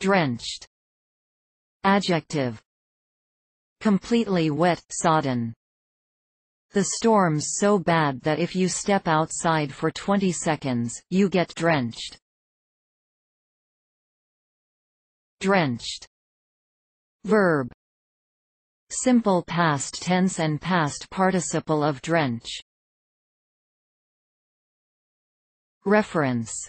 Drenched. Adjective. Completely wet, sodden. The storm's so bad that if you step outside for 20 seconds, you get drenched. Drenched. Verb. Simple past tense and past participle of drench. Reference